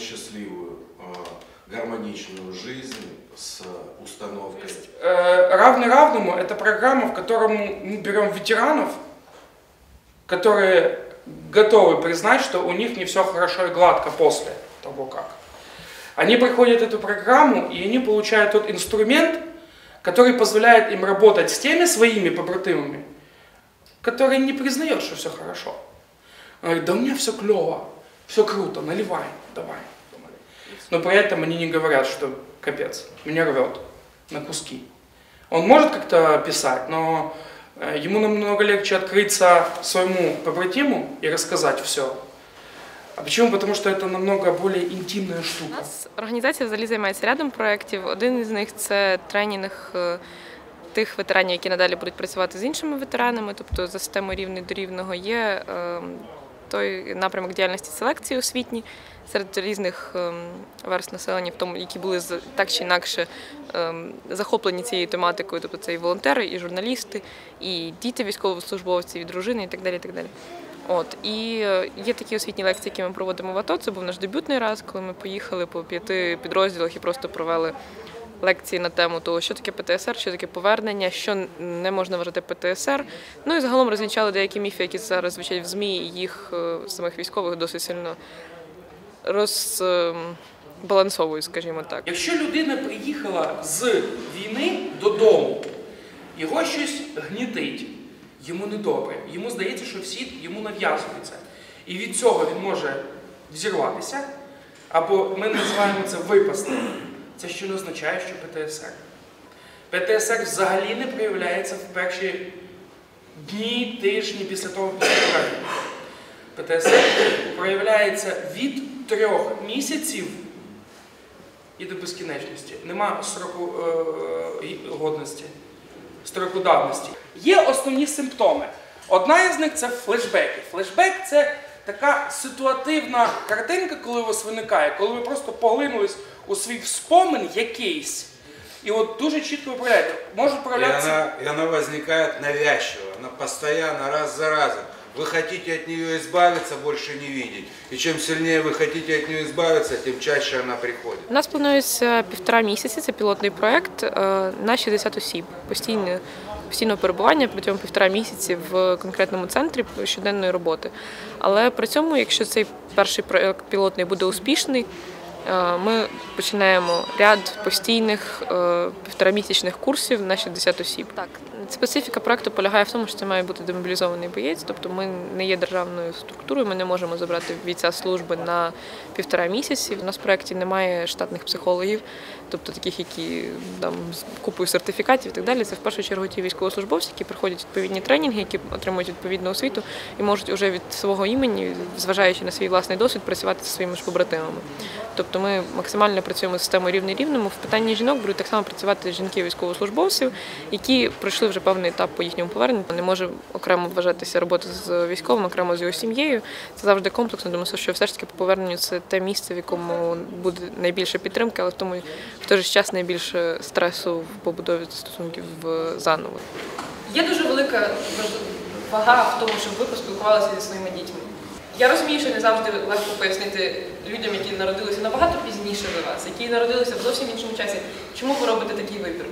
счастливую, э, гармоничную жизнь с установкой. Э, Равный равному это программа, в котором мы берем ветеранов, которые готовы признать, что у них не все хорошо и гладко после того как. Они проходят эту программу, и они получают тот инструмент, который позволяет им работать с теми своими побратимами, которые не признают, что все хорошо. Он говорит, да у меня все клево, все круто, наливай, давай Но при этом они не говорят, что капец, меня рвет на куски. Он может как-то писать, но э, ему намного легче открыться своему побратиму и рассказать все. А почему? Потому что это намного более интимная У штука. нас організація взагалі займається рядом проєктів. Один із них це тренінг е, тих ветеранів, які надалі будуть працювати з іншими ветеранами, тобто за системою рівний до рівного є е, той напрямок діяльності селекції освітні серед різних е, верст населення, в тому, які були так чи інакше е, захоплені цією тематикою, тобто це і волонтери, і журналісти, і діти військовослужбовці, і дружини, і так далі. І так далі. От і е, є такі освітні лекції, які ми проводимо в АТО. Це був наш дебютний раз, коли ми поїхали по п'яти підрозділах і просто провели лекції на тему того, що таке ПТСР, що таке повернення, що не можна вважати ПТСР. Ну і загалом розвінчали деякі міфи, які зараз звучать в ЗМІ, їх е, самих військових досить сильно розбалансовують, скажімо так. Якщо людина приїхала з війни додому, його щось гнітить, йому недобре, йому здається, що всі йому нав'язуються. І від цього він може взірватися, або ми називаємо це випасти. Це ще не означає, що ПТСР. ПТСР взагалі не проявляється в перші дні, тижні після того після повернення. ПТСР проявляється від трьох місяців і до безкінечності. Нема строку е, годності, строку давності. Є основні симптоми. Одна із них це флешбеки. Флешбек це така ситуативна картинка, коли у вас виникає, коли ви просто поглинулись у свій спомин якийсь. І от дуже чітко виправляєте. Можуть И проявлятися. она, и она возникает навязчиво, она постоянно, раз за разом. Вы хотите от нее избавиться, больше не видеть. И чем сильнее вы хотите от нее избавиться, тем чаще она приходит. У нас планується півтора місяці. Це пілотний проект е, на 60 осіб. Постійне постійного перебування протягом півтора місяці в конкретному центрі щоденної роботи. Але при цьому, якщо цей перший проект пілотний буде успішний, е, ми починаємо ряд постійних е, півторамісячних курсів на 60 осіб. Так, специфіка проекту полягає в тому, що це має бути демобілізований боєць, тобто ми не є державною структурою, ми не можемо забрати бійця служби на півтора місяці. У нас в проєкті немає штатних психологів, тобто таких, які там з купою сертифікатів і так далі. Це в першу чергу ті військовослужбовці, які проходять відповідні тренінги, які отримують відповідну освіту і можуть уже від свого імені, зважаючи на свій власний досвід, працювати зі своїми ж побратимами. Тобто ми максимально працюємо з системою рівний рівному. В питанні жінок будуть так само працювати жінки військовослужбовців, які пройшли вже певний етап по їхньому поверненню. Не може окремо вважатися робота з військовим, окремо з його сім'єю. Це завжди комплексно. Думаю, що все ж таки по поверненню це те місце, в якому буде найбільше підтримки, але в тому в той же час найбільше стресу в побудові стосунків заново. Є дуже велика вага в тому, щоб ви поспілкувалися зі своїми дітьми. Я розумію, що не завжди легко пояснити людям, які народилися набагато пізніше від вас, які народилися в зовсім іншому часі, чому ви робите такий вибір.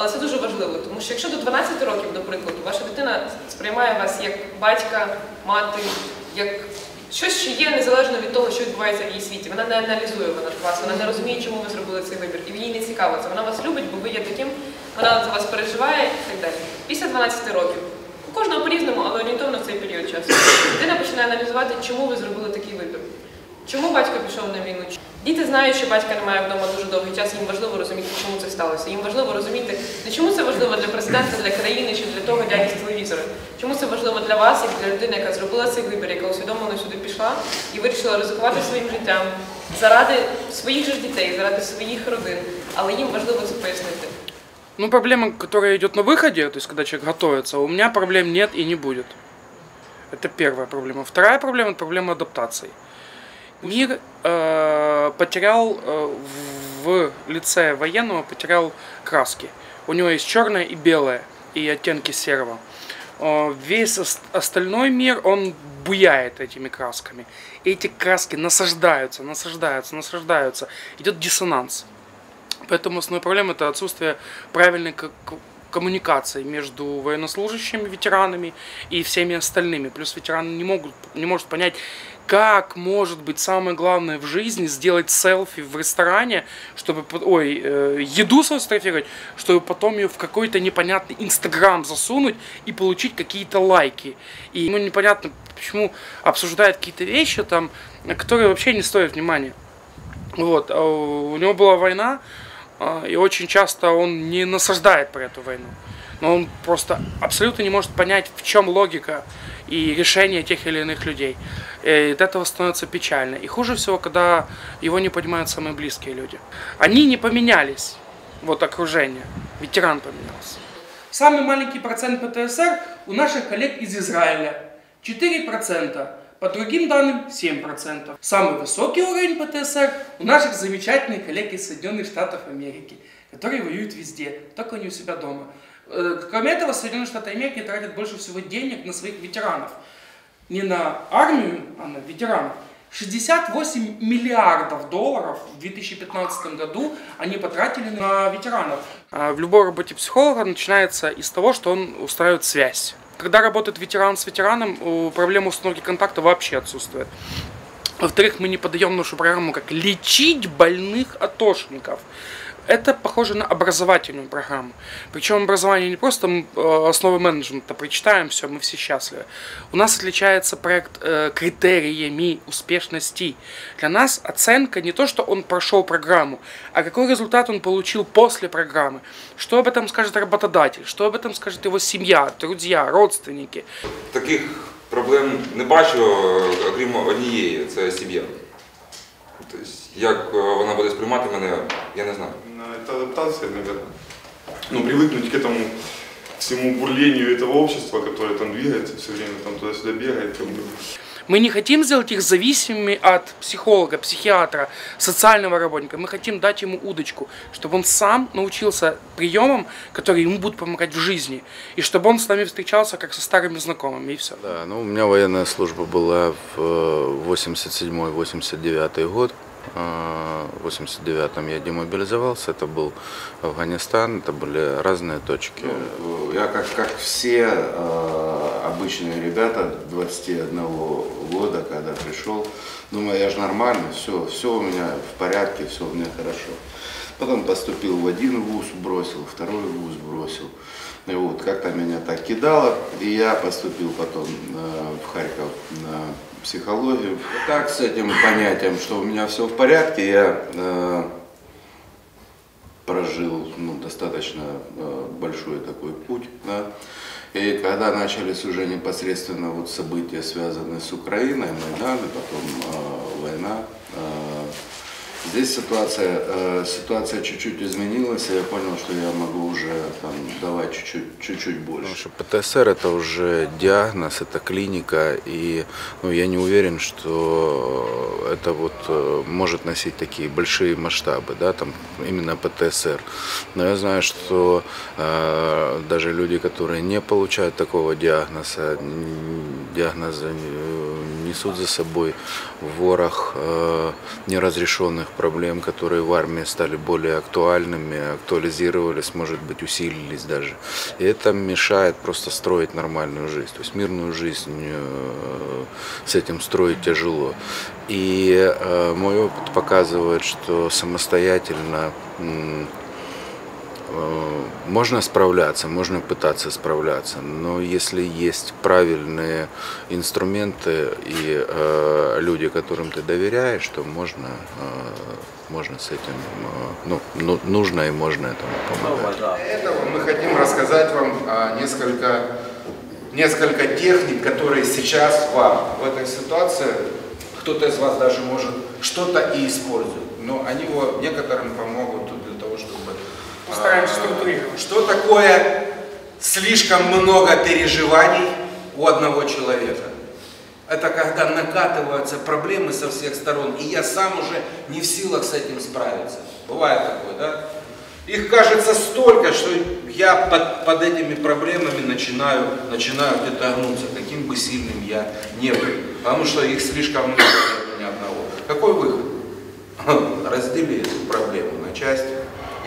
Але це дуже важливо, тому що якщо до 12 років, до прикладу, ваша дитина сприймає вас як батька, мати, як щось, що є незалежно від того, що відбувається в її світі. Вона не аналізує вона вас, вона не розуміє, чому ви зробили цей вибір. І їй не цікаво це. Вона вас любить, бо ви є таким, вона за вас переживає і так далі. Після 12 років. У кожного по-різному, але орієнтовно в цей період часу. Дитина починає аналізувати, чому ви зробили такий вибір. Чому батько пішов на війну? Діти знають, що батька немає вдома дуже довгий час, їм важливо розуміти, чому це сталося. Їм важливо розуміти, не чому це важливо для президента, для країни чи для того дяді з телевізора. Чому це важливо для вас, як для людини, яка зробила цей вибір, яка усвідомлено сюди пішла і вирішила ризикувати своїм життям заради своїх же ж дітей, заради своїх родин. Але їм важливо це пояснити. Ну, проблема, которая идет на выходе, то есть когда человек готовится, у меня проблем нет и не будет. Это первая проблема. Вторая проблема – это проблема адаптации. Мир э, потерял э, в лице военного потерял краски. У него есть черное и белое, и оттенки серого. э, весь ос- остальной мир, он буяет этими красками. Эти краски насаждаются, насаждаются, насаждаются. Идет диссонанс. Поэтому основная проблема это отсутствие правильной ко- ко- коммуникации между военнослужащими, ветеранами и всеми остальными. Плюс ветераны не могут, не может понять, как может быть самое главное в жизни сделать селфи в ресторане, чтобы, ой, э, еду сфотографировать, чтобы потом ее в какой-то непонятный инстаграм засунуть и получить какие-то лайки. И ну, непонятно, почему обсуждают какие-то вещи там, которые вообще не стоят внимания. Вот, а у него была война, а, и очень часто он не насаждает про эту войну. Но он просто абсолютно не может понять, в чем логика и решение тех или иных людей. И от этого становится печально. И хуже всего, когда его не понимают самые близкие люди. Они не поменялись, вот окружение. Ветеран поменялся. Самый маленький процент ПТСР у наших коллег из Израиля. 4%. По другим данным 7%. Самый высокий уровень ПТСР у наших замечательных коллег из Соединенных Штатов Америки, которые воюют везде, только не у себя дома. Э, Кроме этого, Соединенные Штаты Америки тратят больше всего денег на своих ветеранов. Не на армию, а на ветеранов. 68 миллиардов долларов в 2015 году они потратили на ветеранов. А В любой работе психолога начинается из того, что он устраивает связь. Когда работает ветеран с ветераном, проблема установки контакта вообще отсутствует. Во-вторых, мы не подаем нашу программу как лечить больных атошников. Это похоже на образовательную программу. Причем образование не просто м, э, основы менеджмента, прочитаем все, мы все счастливы. У нас отличается проект э, критериями успешности. Для нас оценка не то, что он прошел программу, а какой результат он получил после программы. Что об этом скажет работодатель, что об этом скажет его семья, друзья, родственники. Таких проблем не бачу, окрім однієї, це сім'я. Тобто, як е, вона буде сприймати мене, я не знаю. Ну, Это адаптация, наверное. Ну, привыкнуть к этому всему бурлению этого общества, которое там двигается, все время там туда-сюда бегает. Как бы. Мы не хотим сделать их зависимыми от психолога, психиатра, социального работника. Мы хотим дать ему удочку, чтобы он сам научился приемам, которые ему будут помогать в жизни. И чтобы он с нами встречался как со старыми знакомыми, и все. Да, ну у меня военная служба была в 87-89 год. А, В 89-м я демобилизовался, это был Афганистан, это были разные точки. Ну, Я как, как все э, обычные ребята 21 года, когда пришел, думаю, я же нормальный, все, все у меня в порядке, все у меня хорошо. Потом поступил в один вуз, бросил, второй вуз бросил. И вот как-то меня так кидало, и я поступил потом э, в Харьков на психологию. Так с этим понятием, что у меня все в порядке, я э, прожил ну, достаточно э, большой такой путь. Да? И когда начались уже непосредственно вот события, связанные с Украиной, Майдан, и потом э, война, э, здесь ситуация, э, ситуация чуть-чуть изменилась, и я понял, что я могу уже там, давать чуть-чуть, чуть-чуть больше. Потому что ПТСР это уже диагноз, это клиника, и ну, я не уверен, что это вот э, может носить такие большие масштабы, да, там именно ПТСР. Но я знаю, что э, даже люди, которые не получают такого диагноза, диагноза э, несут за собой ворох э, неразрешенных проблем, которые в армии стали более актуальными, актуализировались, может быть, усилились даже. И это мешает просто строить нормальную жизнь. То есть мирную жизнь э, с этим строить тяжело. И э, мой опыт показывает, что самостоятельно э, можно справляться, можно пытаться справляться, но если есть правильные инструменты и э, люди, которым ты доверяешь, то можно, э, можно с этим, э, ну, ну, нужно и можно этому помогать. Этого мы хотим рассказать вам а, несколько, несколько техник, которые сейчас вам в этой ситуации, кто-то из вас даже может что-то и использует, но они вот некоторым помогут. Постараемся структурировать. Что такое слишком много переживаний у одного человека? Это когда накатываются проблемы со всех сторон, и я сам уже не в силах с этим справиться. Бывает такое, да? Их кажется столько, что я под, под этими проблемами начинаю, начинаю где-то гнуться, каким бы сильным я не был. Потому что их слишком много, ни одного. Какой выход? Раздели эту проблему на части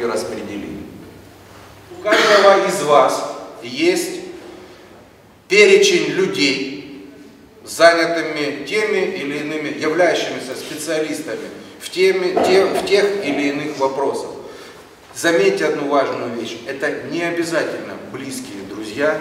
и распредели. У каждого из вас есть перечень людей, занятыми теми или иными, являющимися специалистами в, теме, те- в тех или иных вопросах. Заметьте одну важную вещь. Это не обязательно близкие друзья,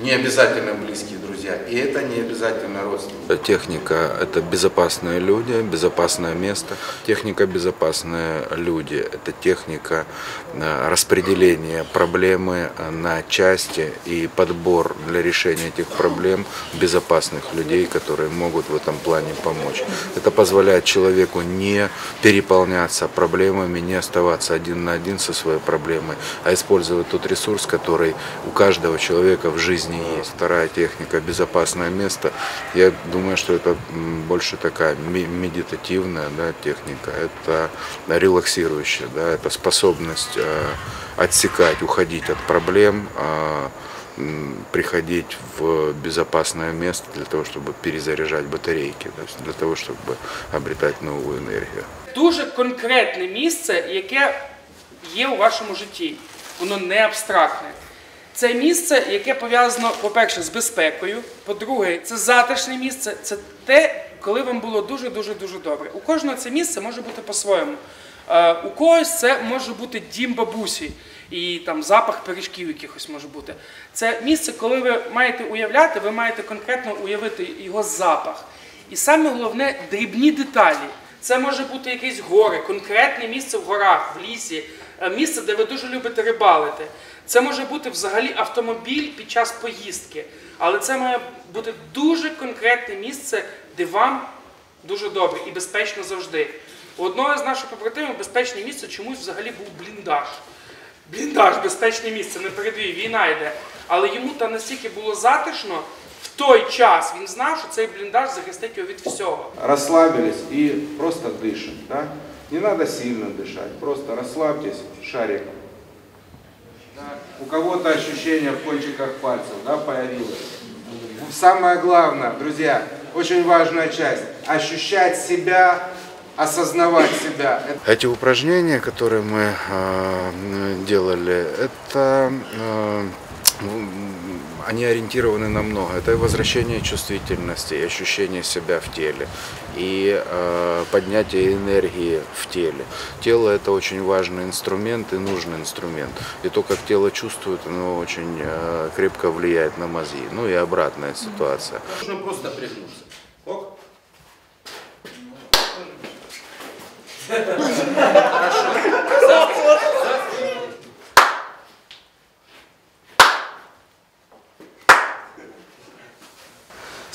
не обязательно близкие друзья, и это не обязательно родственники. Техника – это безопасные люди, безопасное место. Техника – безопасные люди. Это техника э, распределения проблемы э, на части и подбор для решения этих проблем безопасных людей, которые могут в этом плане помочь. Это позволяет человеку не переполняться проблемами, не оставаться один на один со своей проблемой, а использовать тот ресурс, который у каждого человека в жизни есть. Вторая техника – безопасное место. Я думаю, что это м, больше такая ми- медитативная да, техника. Это релаксирующая, да, это способность э, отсекать, уходить от проблем, э, м, приходить в безопасное место для того, чтобы перезаряжать батарейки, то есть для того, чтобы обретать новую энергию. дуже конкретне місце, яке є у вашому житті. Воно не абстрактне. Це місце, яке пов'язано, по-перше, з безпекою. По-друге, це затишне місце. Це те, коли вам було дуже-дуже дуже добре. У кожного це місце може бути по-своєму. Е, У когось це може бути дім бабусі і там запах пиріжків якихось може бути. Це місце, коли ви маєте уявляти, ви маєте конкретно уявити його запах. І саме головне дрібні деталі. Це може бути якісь гори, конкретне місце в горах, в лісі, е, місце, де ви дуже любите рибалити. Це може бути взагалі автомобіль під час поїздки. Але це має бути дуже конкретне місце, де вам дуже добре і безпечно завжди. У одного з наших побратимів безпечне місце чомусь взагалі був бліндаж. Бліндаж, безпечне місце, не передвій, війна йде. Але йому там настільки було затишно, в той час він знав, що цей бліндаж захистить його від всього. Расслабились и просто дышим. Да? Не надо сильно дышать, просто расслабьтесь шариком. У кого-то ощущение в кончиках пальцев да, появилось. Самое главное, друзья, очень важная часть, ощущать себя, осознавать себя. Эти упражнения, которые мы э, делали, это э, они ориентированы на много. Это и возвращение чувствительности, и ощущение себя в теле, и э, поднятие энергии в теле. Тело это очень важный инструмент и нужный инструмент. И то, как тело чувствует, оно очень э, крепко влияет на мозги. Ну и обратная ситуация. нужно просто пригнуться. Ок?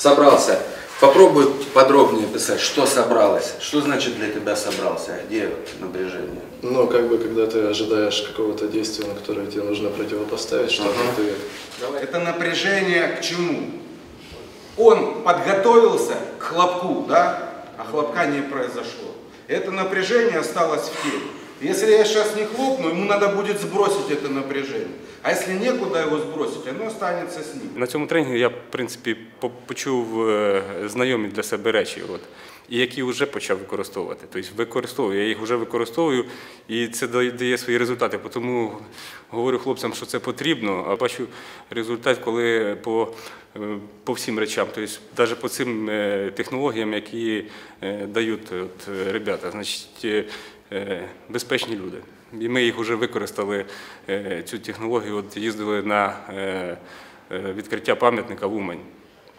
Собрался. Попробуй подробнее писать, что собралось. Что значит для тебя собрался? А Где напряжение? Ну, как бы, когда ты ожидаешь какого-то действия, на которое тебе нужно противопоставить, что-то ты Это напряжение к чему? Он подготовился к хлопку, да? А хлопка не произошло. Это напряжение осталось в теле. Если я сейчас не хлопну, ему надо будет сбросить это напряжение. А если некуда его сбросить, оно останется с ним. На цьому тренінгу я, в принципі, почув е, знайомі для себе речі, от, і які вже почав використовувати. Тобто використовую, я їх вже використовую, і це дає свої результати. Тому говорю хлопцям, що це потрібно, а бачу результат, коли по, е, по всім речам, тобто навіть по цим е, технологіям, які дають от, ребята, значить, безпечні люди. І ми їх вже використали е, цю технологію. От їздили на е, е, відкриття пам'ятника в Умань.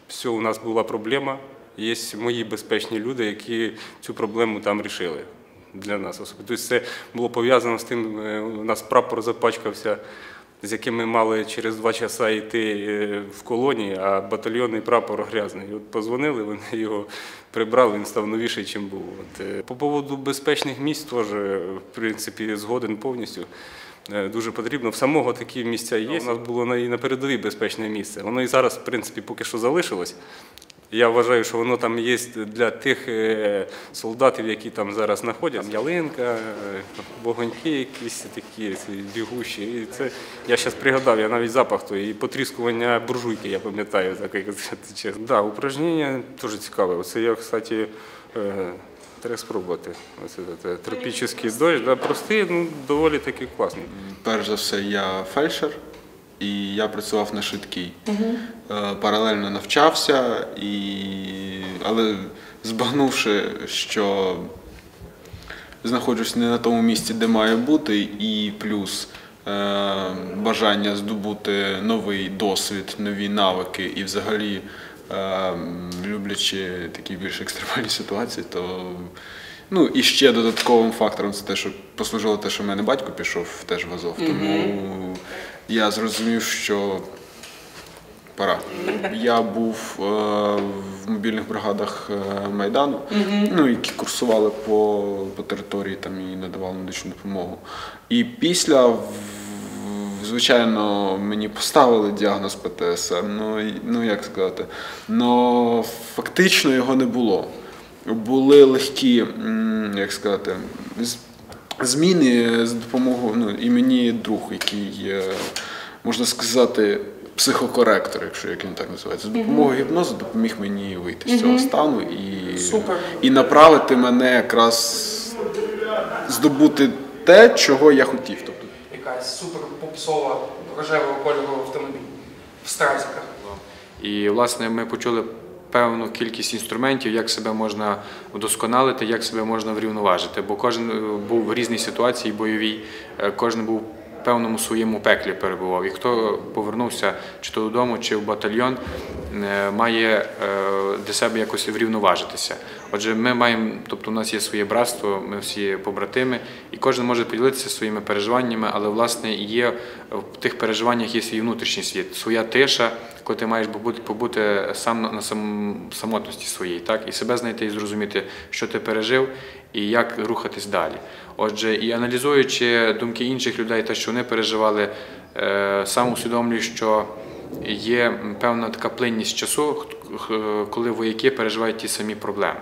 Все, у нас була проблема. Є мої безпечні люди, які цю проблему там рішили для нас. Тобто це було пов'язано з тим, е, у нас прапор запачкався, з яким ми мали через два часа йти е, в колонії, а батальйонний прапор грязний. От позвонили, вони його прибрали, він став новіший, ніж був. От, е, По поводу безпечних місць теж, е, в принципі, згоден повністю. Дуже потрібно. В самого такі місця є. У нас було і на передовій безпечне місце. Воно і зараз, в принципі, поки що залишилось. Я вважаю, що воно там є для тих е, солдатів, які там зараз знаходяться. Ялинка, е, вогоньки якісь такі бігущі. І це я зараз пригадав, я навіть запах той, і потріскування буржуйки, я пам'ятаю, так як це чесно. Да, упражнення дуже цікаве. Оце я, кстати, е, треба спробувати. Оце, це, тропічний дощ, да, простий, ну доволі таки класний. Перш за все, я фельдшер, і я працював на швидкій. Е, Паралельно навчався, і... але збагнувши, що знаходжусь не на тому місці, де має бути, і плюс е, бажання здобути новий досвід, нові навики і взагалі е, люблячи такі більш екстремальні ситуації, то ну і ще додатковим фактором це те, що послужило те, що в мене батько пішов теж в Азов. Тому я зрозумів, що пора. Я був е, в мобільних бригадах е, Майдану, ну, які курсували по, по території там, і надавали медичну допомогу. І після, звичайно, мені поставили діагноз ПТСР, ну, ну як сказати, но фактично його не було. Були легкі, як сказати, зміни з допомогою, ну, друг, який, можна сказати, психокоректор, якщо як він так називається, з допомогою гіпнозу допоміг мені вийти з цього стану і, і направити мене якраз здобути те, чого я хотів. Тобто, Якась супер попсова рожевого кольору автомобіль в стразиках. І власне ми почули певну кількість інструментів, як себе можна вдосконалити, як себе можна врівноважити. Бо кожен е, був в різній ситуації бойовій, е, кожен був певному своєму пеклі перебував. І хто повернувся чи то додому, чи в батальйон, е, має е, для себе якось врівноважитися. Отже, ми маємо, тобто у нас є своє братство, ми всі побратими, і кожен може поділитися своїми переживаннями, але власне є в тих переживаннях є свій внутрішній світ, своя тиша, коли ти маєш побути, сам на самотності своїй, так і себе знайти і зрозуміти, що ти пережив і як рухатись далі. Отже, і аналізуючи думки інших людей, те, що вони переживали, е, сам усвідомлюю, що є певна така плинність часу, коли вояки переживають ті самі проблеми.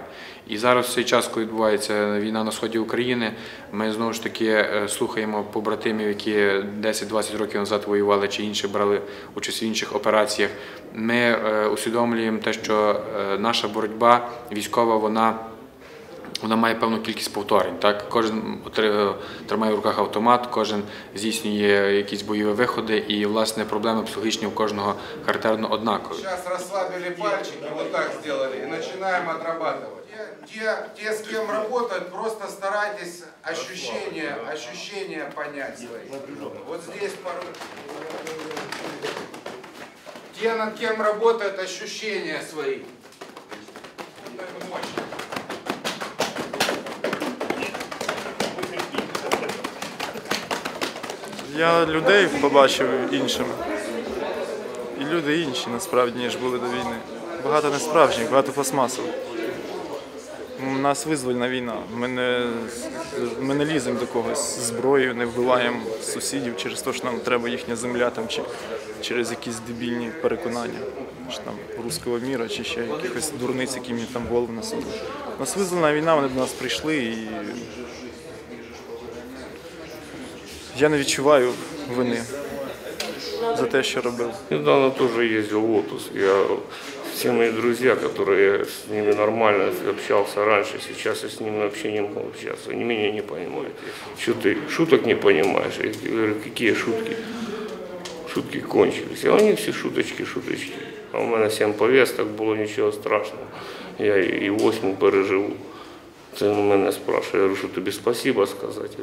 І зараз в цей час, коли відбувається війна на сході України, ми знову ж таки е, слухаємо побратимів, які 10-20 років назад воювали чи інші брали участь в інших операціях. Ми е, усвідомлюємо те, що наша боротьба військова, вона вона має певну кількість повторень. Так? Кожен тримає в руках автомат, кожен здійснює якісь бойові виходи, і власне проблеми психологічні у кожного характерно однакові. Сейчас расслабили пальчики, вот так сделали, и начинаем отрабатывать. Те, те, с кем просто старайтесь ощущения, ощущения понять свои. Вот здесь порой... Те, над кем работают, ощущения свои. Мощно. Я людей побачив іншими. І люди інші насправді, ніж були до війни. Багато несправжніх, багато пластмасових. У нас визвольна війна. Ми не, ми не ліземо до когось з зброєю, не вбиваємо сусідів через те, що нам треба їхня земля там, чи через якісь дебільні переконання, що там руського міра, чи ще якихось дурниць, які мені там голову несуть. У нас визвольна війна, вони до нас прийшли і я не відчуваю вини за те, що робив. Недавно тоже ездил в отпуск. Я, все мои друзья, которые с ними нормально общался раньше, сейчас я с ними вообще не могу общаться. Они меня не понимают. Что ты шуток не понимаешь? Я говорю, какие шутки? Шутки кончились. А они все шуточки, шуточки. А у мене 7 повесток було нічого страшного. Я і 8 переживу. Це мене спрашує, я говорю, що тобі спасибо сказати.